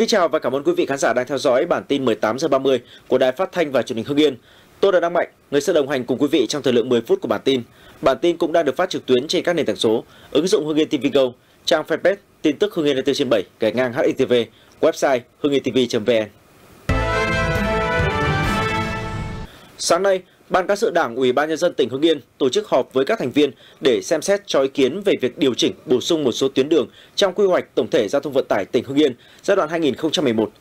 kính chào và cảm ơn quý vị khán giả đang theo dõi bản tin 18 giờ 30 của Đài Phát thanh và Truyền hình Hưng Yên. Tôi là Đăng Mạnh, người sẽ đồng hành cùng quý vị trong thời lượng 10 phút của bản tin. Bản tin cũng đang được phát trực tuyến trên các nền tảng số, ứng dụng Hưng Yên TV Go, trang fanpage tin tức Hưng Yên 24 trên 7, gạch ngang HITV, website hưng yên tv.vn. Sáng nay, Ban cán sự Đảng Ủy ban nhân dân tỉnh Hưng Yên tổ chức họp với các thành viên để xem xét cho ý kiến về việc điều chỉnh bổ sung một số tuyến đường trong quy hoạch tổng thể giao thông vận tải tỉnh Hưng Yên giai đoạn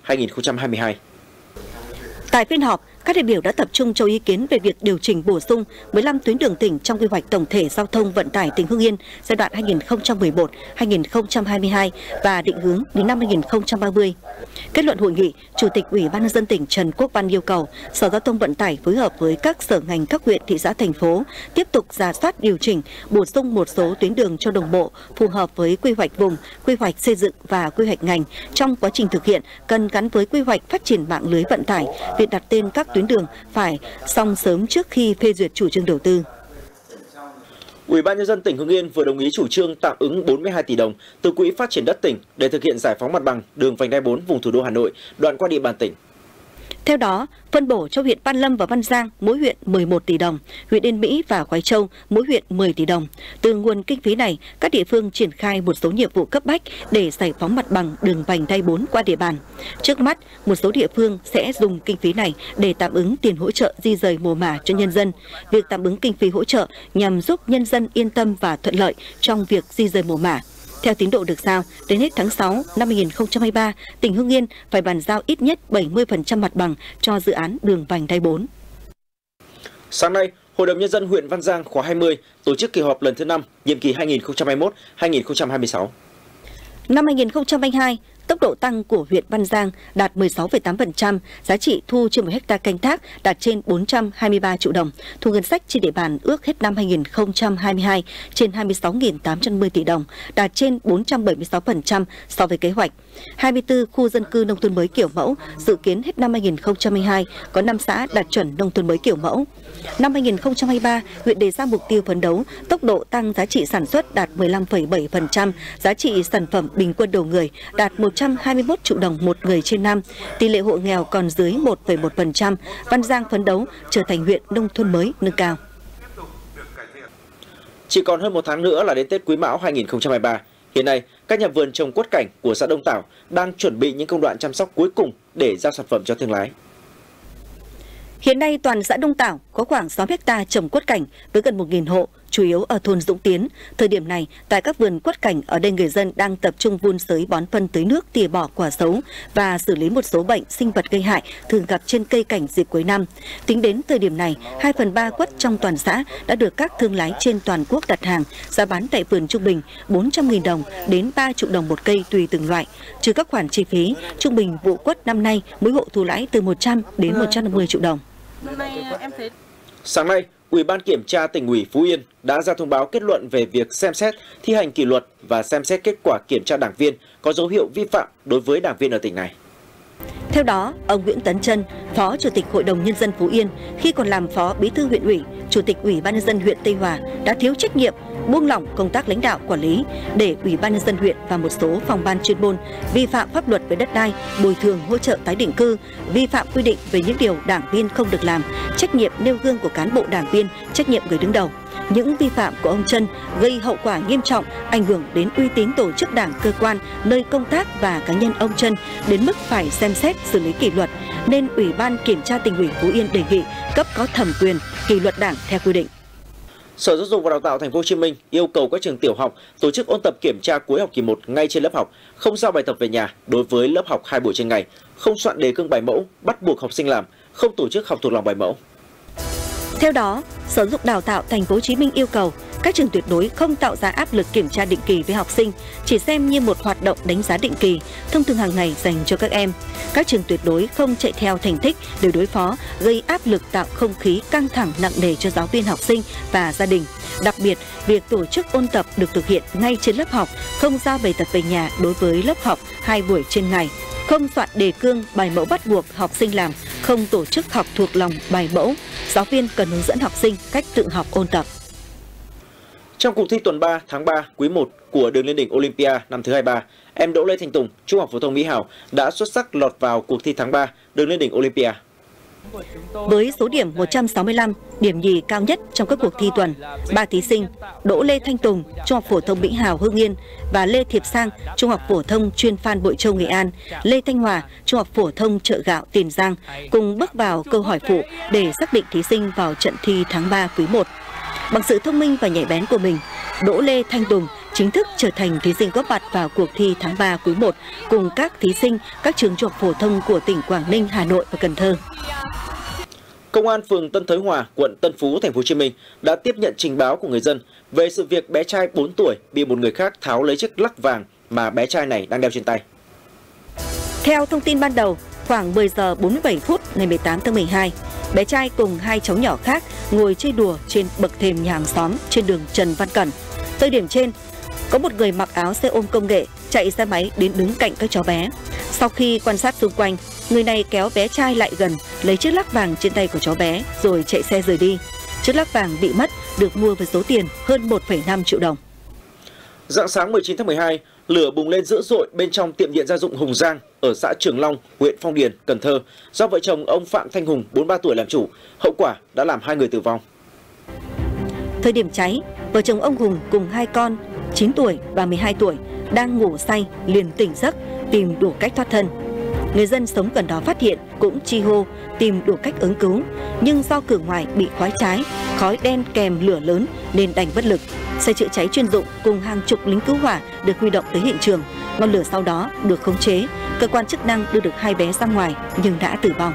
2011-2022. Tại phiên họp, các đại biểu đã tập trung cho ý kiến về việc điều chỉnh bổ sung 15 tuyến đường tỉnh trong quy hoạch tổng thể giao thông vận tải tỉnh Hưng Yên giai đoạn 2011-2022 và định hướng đến năm 2030. Kết luận hội nghị, Chủ tịch Ủy ban nhân dân tỉnh Trần Quốc Văn yêu cầu Sở Giao thông Vận tải phối hợp với các sở ngành các huyện, thị xã, thành phố tiếp tục giả soát điều chỉnh, bổ sung một số tuyến đường cho đồng bộ, phù hợp với quy hoạch vùng, quy hoạch xây dựng và quy hoạch ngành. Trong quá trình thực hiện, cần gắn với quy hoạch phát triển mạng lưới vận tải, việc đặt tên các tuyến đường phải xong sớm trước khi phê duyệt chủ trương đầu tư. Ủy ban nhân dân tỉnh Hưng Yên vừa đồng ý chủ trương tạm ứng 42 tỷ đồng từ quỹ phát triển đất tỉnh để thực hiện giải phóng mặt bằng đường vành đai 4 vùng thủ đô Hà Nội, đoạn qua địa bàn tỉnh. Theo đó, phân bổ cho huyện Văn Lâm và Văn Giang mỗi huyện 11 tỷ đồng, huyện Yên Mỹ và Khói Châu mỗi huyện 10 tỷ đồng. Từ nguồn kinh phí này, các địa phương triển khai một số nhiệm vụ cấp bách để giải phóng mặt bằng đường vành đai 4 qua địa bàn. Trước mắt, một số địa phương sẽ dùng kinh phí này để tạm ứng tiền hỗ trợ di rời mồ mả cho nhân dân. Việc tạm ứng kinh phí hỗ trợ nhằm giúp nhân dân yên tâm và thuận lợi trong việc di rời mồ mả. Theo tiến độ được giao, đến hết tháng 6 năm 2023, tỉnh Hưng Yên phải bàn giao ít nhất 70% mặt bằng cho dự án đường vành đai 4. Sáng nay, Hội đồng Nhân dân huyện Văn Giang khóa 20 tổ chức kỳ họp lần thứ 5, nhiệm kỳ 2021-2026. Năm 2022, tốc độ tăng của huyện Văn Giang đạt 16,8%, giá trị thu trên một hecta canh tác đạt trên 423 triệu đồng, thu ngân sách trên địa bàn ước hết năm 2022 trên 26.810 tỷ đồng, đạt trên 476% so với kế hoạch. 24 khu dân cư nông thôn mới kiểu mẫu dự kiến hết năm 2022 có 5 xã đạt chuẩn nông thôn mới kiểu mẫu. Năm 2023, huyện đề ra mục tiêu phấn đấu tốc độ tăng giá trị sản xuất đạt 15,7%, giá trị sản phẩm bình quân đầu người đạt 121 triệu đồng một người trên năm, tỷ lệ hộ nghèo còn dưới 1,1%, Văn Giang phấn đấu trở thành huyện nông thôn mới nâng cao. Chỉ còn hơn một tháng nữa là đến Tết Quý Mão 2023. Hiện nay, các nhà vườn trồng quất cảnh của xã Đông Tảo đang chuẩn bị những công đoạn chăm sóc cuối cùng để giao sản phẩm cho thương lái. Hiện nay toàn xã Đông Tảo có khoảng 6 hecta trồng quất cảnh với gần 1.000 hộ, chủ yếu ở thôn Dũng Tiến. Thời điểm này, tại các vườn quất cảnh ở đây người dân đang tập trung vun sới bón phân tưới nước tỉa bỏ quả xấu và xử lý một số bệnh sinh vật gây hại thường gặp trên cây cảnh dịp cuối năm. Tính đến thời điểm này, 2 phần 3 quất trong toàn xã đã được các thương lái trên toàn quốc đặt hàng, giá bán tại vườn trung bình 400.000 đồng đến 3 triệu đồng một cây tùy từng loại. Trừ các khoản chi phí, trung bình vụ quất năm nay mỗi hộ thu lãi từ 100 đến 150 triệu đồng. Sáng nay, Ủy ban Kiểm tra tỉnh ủy Phú Yên đã ra thông báo kết luận về việc xem xét thi hành kỷ luật và xem xét kết quả kiểm tra đảng viên có dấu hiệu vi phạm đối với đảng viên ở tỉnh này. Theo đó, ông Nguyễn Tấn Trân, Phó Chủ tịch Hội đồng Nhân dân Phú Yên, khi còn làm Phó Bí thư huyện ủy, Chủ tịch Ủy ban Nhân dân huyện Tây Hòa đã thiếu trách nhiệm, buông lỏng công tác lãnh đạo quản lý để Ủy ban Nhân dân huyện và một số phòng ban chuyên môn vi phạm pháp luật về đất đai, bồi thường hỗ trợ tái định cư, vi phạm quy định về những điều đảng viên không được làm, trách nhiệm nêu gương của cán bộ đảng viên, trách nhiệm người đứng đầu. Những vi phạm của ông Trân gây hậu quả nghiêm trọng, ảnh hưởng đến uy tín tổ chức đảng cơ quan, nơi công tác và cá nhân ông Trân đến mức phải xem xét xử lý kỷ luật, nên Ủy ban Kiểm tra tỉnh ủy Phú Yên đề nghị cấp có thẩm quyền kỷ luật đảng theo quy định. Sở Giáo dục và Đào tạo Thành phố Hồ Chí Minh yêu cầu các trường tiểu học tổ chức ôn tập kiểm tra cuối học kỳ 1 ngay trên lớp học, không giao bài tập về nhà đối với lớp học hai buổi trên ngày, không soạn đề cương bài mẫu, bắt buộc học sinh làm, không tổ chức học thuộc lòng bài mẫu. Theo đó, Sở Giáo dục Đào tạo Thành phố Hồ Chí Minh yêu cầu các trường tuyệt đối không tạo ra áp lực kiểm tra định kỳ với học sinh, chỉ xem như một hoạt động đánh giá định kỳ, thông thường hàng ngày dành cho các em. Các trường tuyệt đối không chạy theo thành tích để đối phó, gây áp lực tạo không khí căng thẳng nặng nề cho giáo viên học sinh và gia đình. Đặc biệt, việc tổ chức ôn tập được thực hiện ngay trên lớp học, không giao bài tập về nhà đối với lớp học hai buổi trên ngày, không soạn đề cương bài mẫu bắt buộc học sinh làm, không tổ chức học thuộc lòng bài mẫu. Giáo viên cần hướng dẫn học sinh cách tự học ôn tập. Trong cuộc thi tuần 3 tháng 3 quý 1 của đường lên đỉnh Olympia năm thứ 23, em Đỗ Lê Thanh Tùng, Trung học phổ thông Mỹ Hảo đã xuất sắc lọt vào cuộc thi tháng 3 đường lên đỉnh Olympia. Với số điểm 165, điểm nhì cao nhất trong các cuộc thi tuần, ba thí sinh Đỗ Lê Thanh Tùng, Trung học phổ thông Mỹ Hào Hương Yên và Lê Thiệp Sang, Trung học phổ thông chuyên Phan Bội Châu Nghệ An, Lê Thanh Hòa, Trung học phổ thông Chợ Gạo Tiền Giang cùng bước vào câu hỏi phụ để xác định thí sinh vào trận thi tháng 3 quý 1. Bằng sự thông minh và nhạy bén của mình, Đỗ Lê Thanh Tùng chính thức trở thành thí sinh góp mặt vào cuộc thi tháng 3 quý 1 cùng các thí sinh các trường trung học phổ thông của tỉnh Quảng Ninh, Hà Nội và Cần Thơ. Công an phường Tân Thới Hòa, quận Tân Phú, thành phố Hồ Chí Minh đã tiếp nhận trình báo của người dân về sự việc bé trai 4 tuổi bị một người khác tháo lấy chiếc lắc vàng mà bé trai này đang đeo trên tay. Theo thông tin ban đầu, khoảng 10 giờ 47 phút ngày 18 tháng 12, bé trai cùng hai cháu nhỏ khác ngồi chơi đùa trên bậc thềm nhà hàng xóm trên đường Trần Văn Cẩn. Thời điểm trên, có một người mặc áo xe ôm công nghệ chạy xe máy đến đứng cạnh các cháu bé. Sau khi quan sát xung quanh, người này kéo bé trai lại gần, lấy chiếc lắc vàng trên tay của cháu bé rồi chạy xe rời đi. Chiếc lắc vàng bị mất được mua với số tiền hơn 1,5 triệu đồng. Dạng sáng 19 tháng 12, lửa bùng lên dữ dội bên trong tiệm điện gia dụng Hùng Giang ở xã Trường Long, huyện Phong Điền, Cần Thơ do vợ chồng ông Phạm Thanh Hùng 43 tuổi làm chủ. Hậu quả đã làm hai người tử vong. Thời điểm cháy, vợ chồng ông Hùng cùng hai con 9 tuổi và 12 tuổi đang ngủ say liền tỉnh giấc tìm đủ cách thoát thân. Người dân sống gần đó phát hiện cũng chi hô tìm đủ cách ứng cứu, nhưng do cửa ngoài bị khói cháy, khói đen kèm lửa lớn nên đành bất lực. Xe chữa cháy chuyên dụng cùng hàng chục lính cứu hỏa được huy động tới hiện trường. Ngọn lửa sau đó được khống chế, cơ quan chức năng đưa được hai bé ra ngoài nhưng đã tử vong.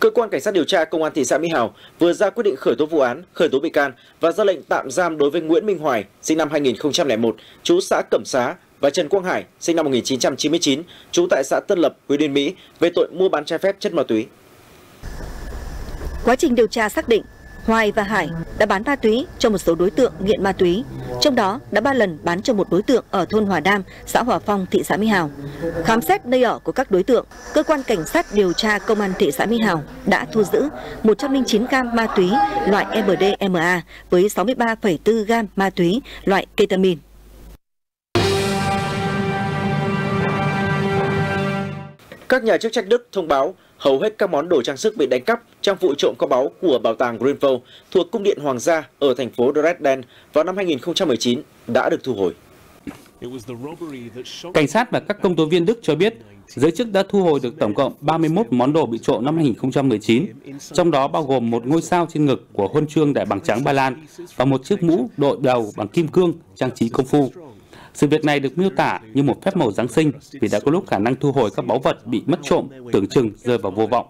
Cơ quan Cảnh sát điều tra Công an thị xã Mỹ Hào vừa ra quyết định khởi tố vụ án, khởi tố bị can và ra lệnh tạm giam đối với Nguyễn Minh Hoài, sinh năm 2001, trú xã Cẩm Xá và Trần Quang Hải, sinh năm 1999, trú tại xã Tân Lập, huyện Yên Mỹ về tội mua bán trái phép chất ma túy. Quá trình điều tra xác định, Hoài và Hải đã bán ma túy cho một số đối tượng nghiện ma túy, trong đó đã ba lần bán cho một đối tượng ở thôn Hòa Đam, xã Hòa Phong, thị xã Mỹ Hào. Khám xét nơi ở của các đối tượng, cơ quan cảnh sát điều tra công an thị xã Mỹ Hào đã thu giữ 109 gam ma túy loại MDMA với 63,4 gam ma túy loại ketamin. Các nhà chức trách Đức thông báo hầu hết các món đồ trang sức bị đánh cắp trong vụ trộm kho báu của bảo tàng Greenfell thuộc cung điện hoàng gia ở thành phố Dresden vào năm 2019 đã được thu hồi. Cảnh sát và các công tố viên Đức cho biết giới chức đã thu hồi được tổng cộng 31 món đồ bị trộm năm 2019, trong đó bao gồm một ngôi sao trên ngực của huân chương đại bằng trắng Ba Lan và một chiếc mũ đội đầu bằng kim cương trang trí công phu. Sự việc này được miêu tả như một phép màu Giáng sinh vì đã có lúc khả năng thu hồi các báu vật bị mất trộm tưởng chừng rơi vào vô vọng.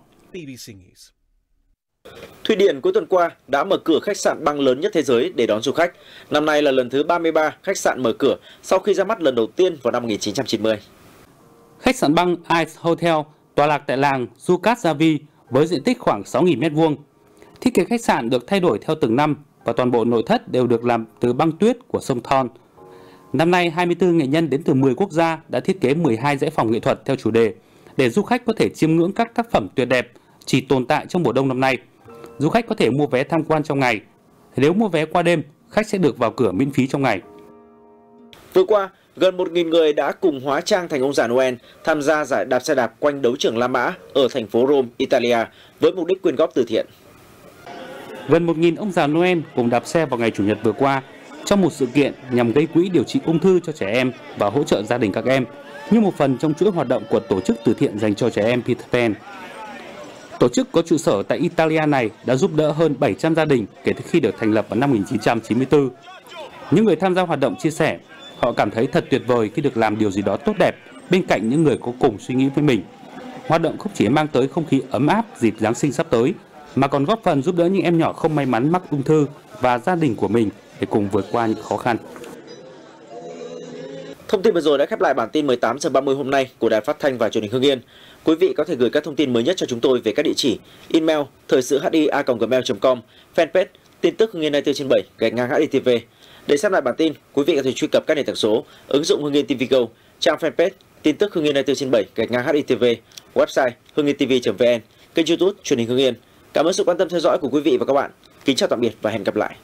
Thụy Điển cuối tuần qua đã mở cửa khách sạn băng lớn nhất thế giới để đón du khách. Năm nay là lần thứ 33 khách sạn mở cửa sau khi ra mắt lần đầu tiên vào năm 1990. Khách sạn băng Ice Hotel tọa lạc tại làng Jukat với diện tích khoảng 6.000 m2. Thiết kế khách sạn được thay đổi theo từng năm và toàn bộ nội thất đều được làm từ băng tuyết của sông Thon. Năm nay, 24 nghệ nhân đến từ 10 quốc gia đã thiết kế 12 dãy phòng nghệ thuật theo chủ đề để du khách có thể chiêm ngưỡng các tác phẩm tuyệt đẹp chỉ tồn tại trong mùa đông năm nay. Du khách có thể mua vé tham quan trong ngày. Nếu mua vé qua đêm, khách sẽ được vào cửa miễn phí trong ngày. Vừa qua, gần 1.000 người đã cùng hóa trang thành ông già Noel tham gia giải đạp xe đạp quanh đấu trường La Mã ở thành phố Rome, Italia với mục đích quyên góp từ thiện. Gần 1.000 ông già Noel cùng đạp xe vào ngày Chủ nhật vừa qua trong một sự kiện nhằm gây quỹ điều trị ung thư cho trẻ em và hỗ trợ gia đình các em, như một phần trong chuỗi hoạt động của tổ chức từ thiện dành cho trẻ em Peter Pan. Tổ chức có trụ sở tại Italia này đã giúp đỡ hơn 700 gia đình kể từ khi được thành lập vào năm 1994. Những người tham gia hoạt động chia sẻ, họ cảm thấy thật tuyệt vời khi được làm điều gì đó tốt đẹp bên cạnh những người có cùng suy nghĩ với mình. Hoạt động không chỉ mang tới không khí ấm áp dịp Giáng sinh sắp tới, mà còn góp phần giúp đỡ những em nhỏ không may mắn mắc ung thư và gia đình của mình để cùng vượt qua những khó khăn. Thông tin vừa rồi đã khép lại bản tin 18 giờ 30 hôm nay của Đài Phát thanh và Truyền hình Hưng Yên. Quý vị có thể gửi các thông tin mới nhất cho chúng tôi về các địa chỉ email thời sự hi@gmail.com, fanpage tin tức Hưng Yên 24 trên 7 gạch ngang HDTV. Để xem lại bản tin, quý vị có thể truy cập các nền tảng số, ứng dụng Hưng Yên TV Go, trang fanpage tin tức Hưng Yên 24 trên 7 gạch ngang HDTV, website hưng yên tv.vn, kênh YouTube Truyền hình Hưng Yên. Cảm ơn sự quan tâm theo dõi của quý vị và các bạn. Kính chào tạm biệt và hẹn gặp lại.